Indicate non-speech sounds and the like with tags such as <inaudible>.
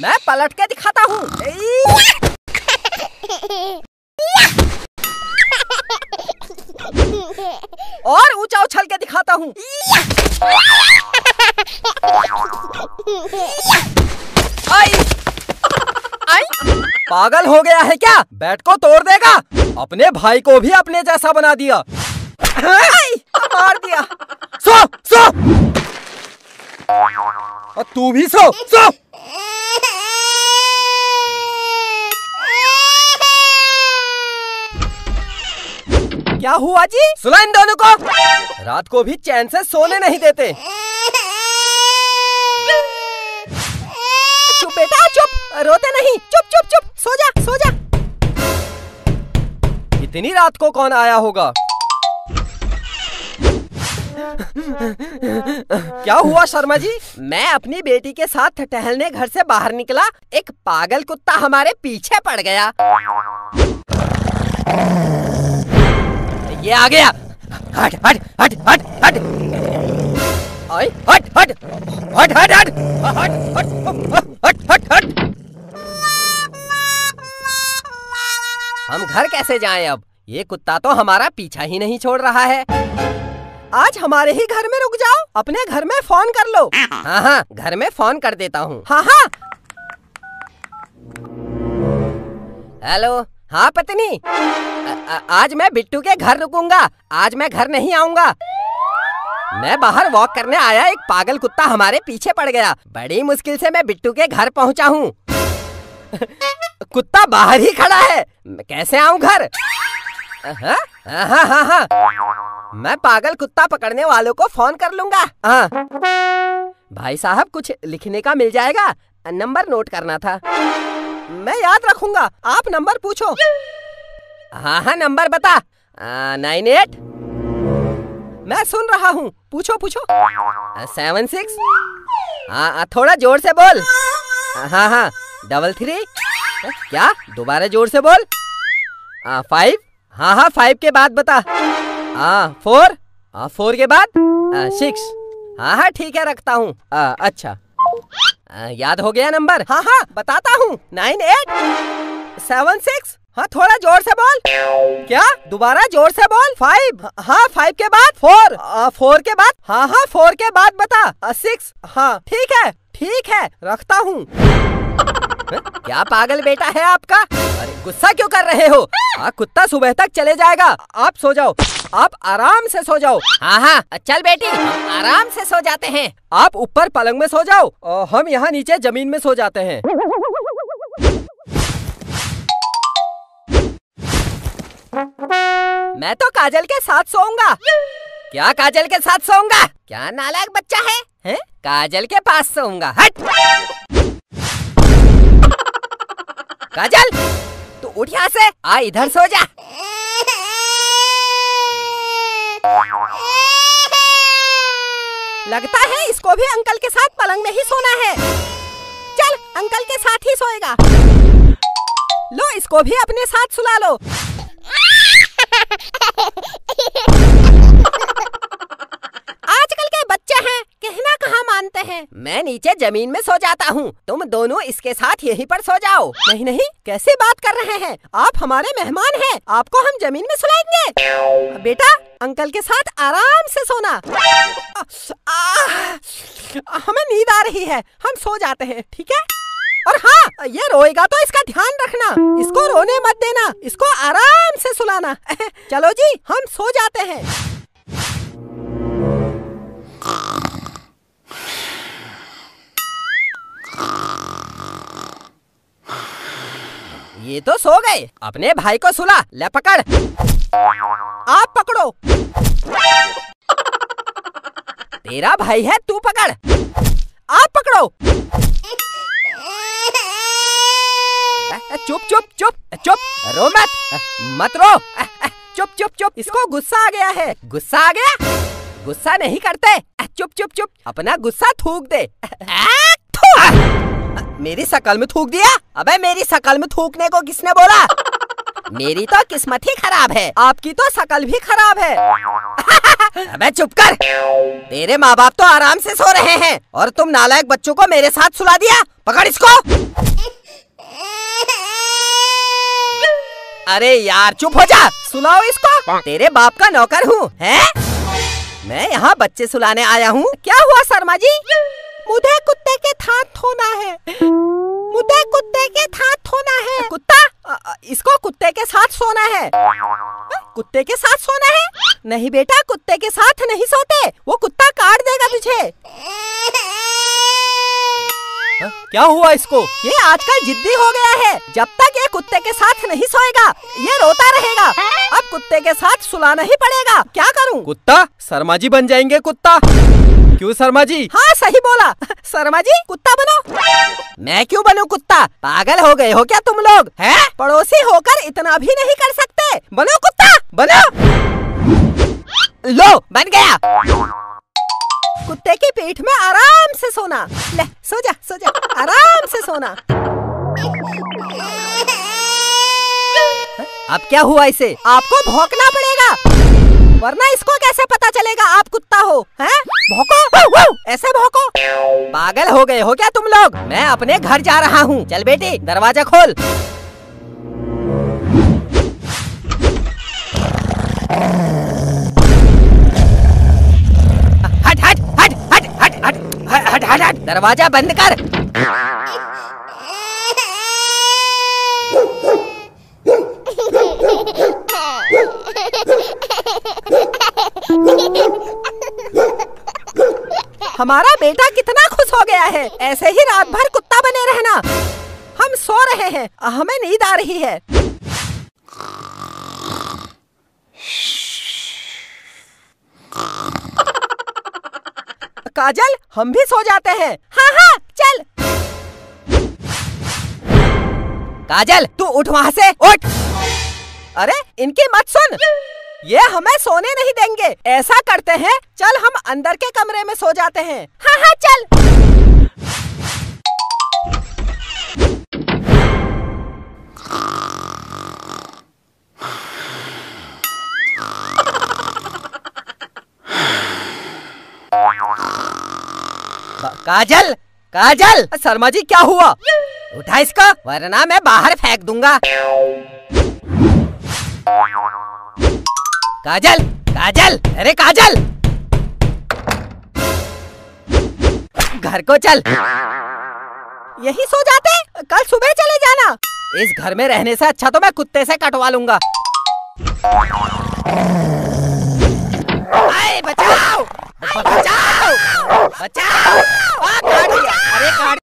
मैं पलट के दिखाता हूँ। <laughs> और ऊँचा उछल के दिखाता हूँ। पागल हो गया है क्या? बैट को तोड़ देगा? अपने भाई को भी अपने जैसा बना दिया। मार दिया। सो सो। तू भी सो सो क्या हुआ जी? सुना इन दोनों को। रात को भी चैन से सोने नहीं देते। चुप बेटा चुप। रोते नहीं। चुप चुप चुप। सो जा सो जा इतनी रात को कौन आया होगा? क्या हुआ शर्मा जी? मैं अपनी बेटी के साथ टहलने घर से बाहर निकला। एक पागल कुत्ता हमारे पीछे पड़ गया। ये आ गया हट हट हट हट हट आई हट हट हट हट हट हट हट हट हट हट हम घर कैसे जाएँ अब ये कुत्ता तो हमारा पीछा ही नहीं छोड़ रहा है आज हमारे ही घर में रुक जाओ अपने घर में फ़ोन कर लो हाँ हाँ घर में फ़ोन कर देता हूँ हाँ हाँ हेलो हाँ पत्नी आज मैं बिट्टू के घर रुकूँगा। आज मैं घर नहीं आऊँगा। मैं बाहर वॉक करने आया, एक पागल कुत्ता हमारे पीछे पड़ गया। बड़ी मुश्किल से मैं बिट्टू के घर पहुँचा हूँ। <laughs> कुत्ता बाहर ही खड़ा है। कैसे आऊँ घर? हाँ हाँ मैं पागल कुत्ता पकड़ने वालों को फ़ोन कर लूँगा। भाई साहब, कुछ लिखने का मिल जाएगा? नंबर नोट करना था। मैं याद रखूँगा। आप नंबर पूछो। हाँ हाँ नंबर बता। Nine eight. मैं सुन रहा हूँ। पूछो पूछो। Seven six. थोड़ा ज़ोर से बोल। हाँ हाँ डबल थ्री। क्या? दोबारा ज़ोर से बोल। फाइव। हाँ हाँ फाइव के बाद बता। हाँ फोर। हाँ फोर के बाद? सिक्स। हाँ हाँ ठीक है रखता हूँ। अच्छा। आ, याद हो गया नंबर? हाँ हाँ बताता हूँ। Nine eight. Seven six. हाँ थोड़ा ज़ोर से बोल। क्या? दोबारा ज़ोर से बोल। फाइव हाँ फाइव के बाद? फोर आ, फोर के बाद? हाँ हाँ फोर के बाद बता। सिक्स हाँ ठीक है ठीक है रखता हूँ। क्या पागल बेटा है आपका? अरे गुस्सा क्यों कर रहे हो? आ, कुत्ता सुबह तक चले जाएगा। आप सो जाओ। आप आराम से सो जाओ। हाँ हाँ चल बेटी आराम से सो जाते हैं। आप ऊपर पलंग में सो जाओ। और हम यहाँ नीचे ज़मीन में सो जाते हैं। मैं तो काजल के साथ सोऊँगा। क्या काजल के साथ सोऊँगा? क्या नालायक बच्चा है? हैं? काजल के पास सोऊँगा। हट! काजल, तू उठ यहाँ से। आ, इधर सो जा। लगता है इसको भी अंकल के साथ पलंग में ही सोना है। चल, अंकल के साथ ही सोएगा। लो, इसको भी अपने साथ सुला लो। कहाँ हैं। मैं नीचे ज़मीन में सो जाता हूँ। तुम दोनों इसके साथ यहीं पर सो जाओ। नहीं नहीं, कैसे बात कर रहे हैं? आप हमारे मेहमान हैं। आपको हम ज़मीन में सुलाएँगे। बेटा, अंकल के साथ आराम से सोना। हमें नींद आ रही है। हम सो जाते हैं, ठीक है? और हाँ ये रोएगा तो इसका ध्यान रखना। इसको रोने मत देना। इसको आराम से सुलाना। <laughs> चलो जी, हम सो जाते हैं। ये तो सो गए। अपने भाई को सुला, ले पकड़। आप पकड़ो। तेरा भाई है, तू पकड़। आप पकड़ो। चुप चुप चुप चुप, रो मत मत रो। चुप चुप चुप, इसको गुस्सा आ गया है। गुस्सा आ गया? गुस्सा नहीं करते। चुप चुप चुप, अपना गुस्सा थूक दे। मेरी शकल में थूक दिया? अबे, मेरी शकल में थूकने को किसने बोला? मेरी तो किस्मत ही खराब है। आपकी तो शकल भी खराब है। अबे, चुप कर। तेरे माँ बाप तो आराम से सो रहे हैं और तुम नालायक बच्चों को मेरे साथ सुला दिया। पकड़ इसको। अरे, यार, चुप हो जा। सुलाओ इसको। तेरे बाप का नौकर हूँ, है? मैं यहाँ बच्चे सुलाने आया हूँ। क्या हुआ, शर्मा जी? मुझे थोना है। मुझे कुत्ते के साथ थोना है। कुत्ता? इसको कुत्ते के साथ सोना है। कुत्ते के साथ सोना है? नहीं बेटा कुत्ते के साथ नहीं सोते। वो कुत्ता काट देगा तुझे। हाँ, क्या हुआ इसको? ये आजकल जिद्दी हो गया है। जब तक ये कुत्ते के साथ नहीं सोएगा ये रोता रहेगा। अब कुत्ते के साथ सुलाना ही पड़ेगा। क्या करूँ? कुत्ता शर्मा जी बन जाएँगे कुत्ता। क्यों शर्मा जी? हाँ सही बोला। शर्मा जी कुत्ता बनो। मैं क्यों बनूं कुत्ता? पागल हो गए हो क्या तुम लोग? हैं? पड़ोसी होकर इतना भी नहीं कर सकते। बनो कुत्ता? बनो। लो बन गया। कुत्ते की पीठ में आराम से सोना। ले सो जा सो जा। आराम से सोना। अब क्या हुआ इसे? आपको भौंकना पड़ेगा। वरना इसको कैसे पता चलेगा आप कुत्ता हो हैं भौंको ऐसे भौंको पागल हो गए हो क्या तुम लोग मैं अपने घर जा रहा हूँ चल बेटी दरवाज़ा खोल हट हट हट हट हट हट हट हट दरवाज़ा बंद कर हमारा बेटा कितना खुश हो गया है। ऐसे ही रात भर कुत्ता बने रहना। हम सो रहे हैं। हमें नींद आ रही है। काजल, हम भी सो जाते हैं। हाँ हाँ चल। काजल, तू उठ वहाँ से, उठ। अरे, इनकी मत सुन। ये हमें सोने नहीं देंगे। ऐसा करते हैं, चल हम अंदर के कमरे में सो जाते हैं। हाँ हाँ चल। काजल काजल! शर्मा जी, क्या हुआ? उठा इसको, वरना मैं बाहर फेंक दूँगा। काजल काजल अरे काजल। घर को चल। यही सो जाते कल सुबह चले जाना। इस घर में रहने से अच्छा तो मैं कुत्ते से कटवा लूँगा। आए बचाओ। बचाओ। बचाओ। आ, काट दिया अरे काट